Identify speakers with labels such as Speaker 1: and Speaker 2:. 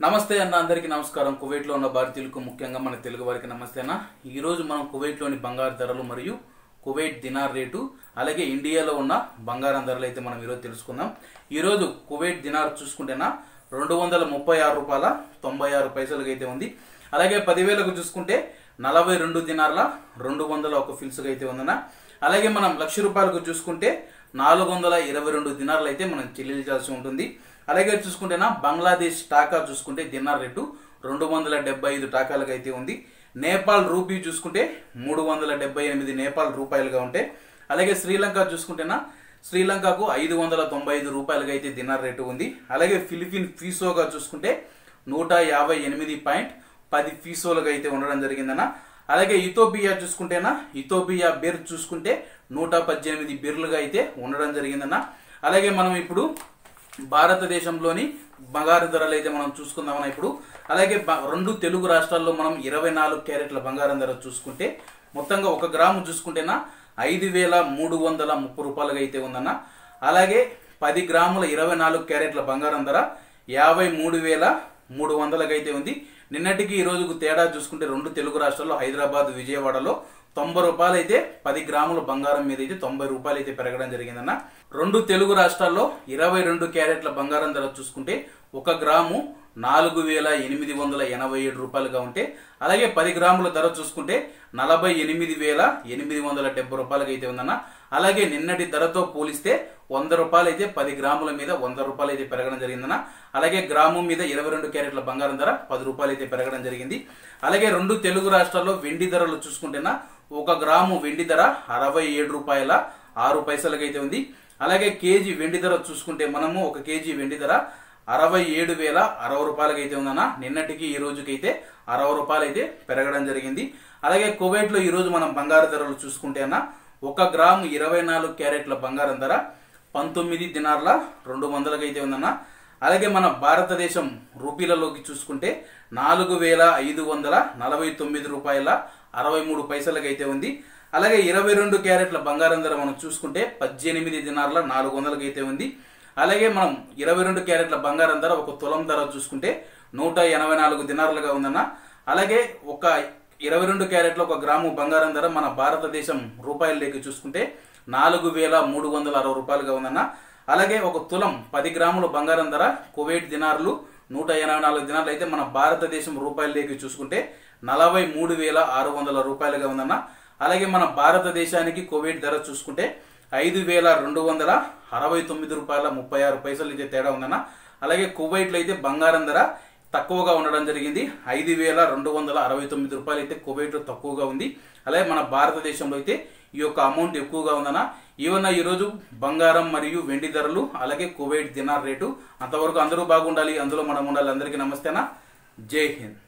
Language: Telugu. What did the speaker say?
Speaker 1: నమస్తే అన్న అందరికీ నమస్కారం. కువైట్లో ఉన్న భారతీయులకు ముఖ్యంగా మన తెలుగు వారికి నమస్తే అన్న. ఈరోజు మనం కువైట్లోని బంగారు ధరలు మరియు కువైట్ దినార్ రేటు అలాగే ఇండియాలో ఉన్న బంగారం ధరలు అయితే మనం ఈరోజు తెలుసుకుందాం. ఈరోజు కువైట్ దినార్ చూసుకుంటేనా రెండు వందల ముప్పై ఆరు రూపాయల తొంభై ఆరు పైసలుగా అయితే ఉంది. అలాగే పదివేలకు చూసుకుంటే నలభై రెండు దినార్ల రెండు వందల ఒక ఫిల్స్గా అయితే ఉందన్న. అలాగే మనం లక్ష రూపాయలకు చూసుకుంటే నాలుగు వందల ఇరవై రెండు దినార్లు అయితే మనం చెల్లించాల్సి ఉంటుంది. అలాగే చూసుకుంటేనా బంగ్లాదేశ్ టాకా చూసుకుంటే దినార్ రేటు రెండు వందల డెబ్బై ఐదు టాకాలకు అయితే ఉంది. నేపాల్ రూపీ చూసుకుంటే మూడు వందల డెబ్బై ఎనిమిది నేపాల్ రూపాయలుగా ఉంటే. అలాగే శ్రీలంక చూసుకుంటేనా శ్రీలంకకు ఐదు వందల తొంభై ఐదు రూపాయలుగా అయితే దినార్ రేటు ఉంది. అలాగే ఫిలిపిన్ ఫీసోగా చూసుకుంటే నూట యాభై ఎనిమిది పాయింట్ పది ఫీసోలుగా అయితే ఉండడం జరిగిందన్న. అలాగే ఇథోపియా చూసుకుంటేనా ఇథోపియా బెర్ చూసుకుంటే నూట పద్దెనిమిది బెర్లుగా అయితే ఉండడం జరిగిందన్న. అలాగే మనం ఇప్పుడు భారతదేశంలోని బంగారు ధరలు అయితే మనం చూసుకుందామన్న ఇప్పుడు. అలాగే బ- రెండు తెలుగు రాష్ట్రాల్లో మనం ఇరవై నాలుగు క్యారెట్ల బంగారం ధర చూసుకుంటే మొత్తంగా ఒక గ్రాము చూసుకుంటేనా ఐదు వేల మూడు వందల ముప్పై రూపాయలుగా అయితే ఉందన్న. అలాగే పది గ్రాముల ఇరవై నాలుగు క్యారెట్ల బంగారం ధర యాభై మూడు వేల మూడు వందలుగా అయితే ఉంది. నిన్నటికి ఈ రోజుకు తేడా చూసుకుంటే రెండు తెలుగు రాష్ట్రాల్లో హైదరాబాద్ విజయవాడలో తొంభై రూపాయలు అయితే పది గ్రాముల బంగారం మీద అయితే తొంభై రూపాయలు అయితే పెరగడం జరిగిందన్న. రెండు తెలుగు రాష్ట్రాల్లో ఇరవై రెండు క్యారెట్ల బంగారం ధర చూసుకుంటే ఒక గ్రాము నాలుగు వేల ఎనిమిది వందల ఎనభై ఏడు రూపాయలుగా ఉంటే అలాగే పది గ్రాముల ధర చూసుకుంటే నలభై ఎనిమిది వేల ఎనిమిది వందల డెబ్బై రూపాయలుగా అయితే ఉందన్న. అలాగే నిన్నటి ధరతో పోలిస్తే వంద రూపాయలు అయితే పది గ్రాముల మీద వంద రూపాయలు అయితే పెరగడం జరిగిందన్న. అలాగే గ్రామం మీద ఇరవై రెండు క్యారెట్ల బంగారం ధర పది రూపాయలు అయితే పెరగడం జరిగింది. అలాగే రెండు తెలుగు రాష్ట్రాల్లో వెండి ధరలు చూసుకుంటేనా ఒక గ్రాము వెండి ధర అరవై ఏడు రూపాయల ఆరు పైసలకైతే ఉంది. అలాగే కేజీ వెండి ధర చూసుకుంటే మనము ఒక కేజీ వెండి ధర అరవై ఏడు వేల అరవై రూపాయలకి అయితే ఉందన్న. నిన్నటికి ఈ రోజుకైతే అరవై రూపాయలు అయితే పెరగడం జరిగింది. అలాగే కువైట్లో ఈరోజు మనం బంగారు ధరలు చూసుకుంటే అన్న ఒక గ్రాము ఇరవై నాలుగు క్యారెట్ల బంగారం ధర పంతొమ్మిది దినార్ల రెండు వందలకి అయితే ఉందన్న. అలాగే మన భారతదేశం రూపీలలోకి చూసుకుంటే నాలుగు వేల ఐదు వందల నలభై తొమ్మిది రూపాయల అరవై మూడు పైసలకైతే ఉంది. అలాగే ఇరవై రెండు క్యారెట్ల బంగారం ధర మనం చూసుకుంటే పద్దెనిమిది దినార్ల నాలుగు వందలకి అయితే ఉంది. అలాగే మనం ఇరవై రెండు క్యారెట్ల బంగారం ధర ఒక తులం ధర చూసుకుంటే నూట ఎనభై నాలుగు దినార్లుగా ఉందన్న. అలాగే ఒక ఇరవై రెండు క్యారెట్ల ఒక గ్రాము బంగారం ధర మన భారతదేశం రూపాయలలోకి చూసుకుంటే నాలుగు వేల మూడు వందల అరవై రూపాయలుగా ఉందన్న. అలాగే ఒక తులం పది గ్రాముల బంగారం ధర కువైట్ దినార్లు నూట ఎనభై నాలుగు దినాలు అయితే మన భారతదేశం రూపాయలలోకి చూసుకుంటే నలభై మూడు వేల ఆరు వందల రూపాయలుగా ఉందన్న. అలాగే మన భారతదేశానికి కోవిడ్ ధర చూసుకుంటే ఐదు వేల రెండు వందల అరవై తొమ్మిది రూపాయల ముప్పై ఆరు పైసలు అయితే తేడా ఉందన్న. అలాగే కువైట్లో అయితే బంగారం ధర తక్కువగా ఉండడం జరిగింది. ఐదు వేల రెండు వందల అరవై తొమ్మిది రూపాయలు అయితే కువైట్లో తక్కువగా ఉంది. అలాగే మన భారతదేశంలో అయితే ఈ యొక్క అమౌంట్ ఎక్కువగా ఉందన్న. ఈవెన్ ఈరోజు బంగారం మరియు వెండి ధరలు అలాగే కువైట్ దినార్ రేటు అంతవరకు అందరూ బాగుండాలి. అందులో మనం ఉండాలి. అందరికీ నమస్తేనా జై హింద్.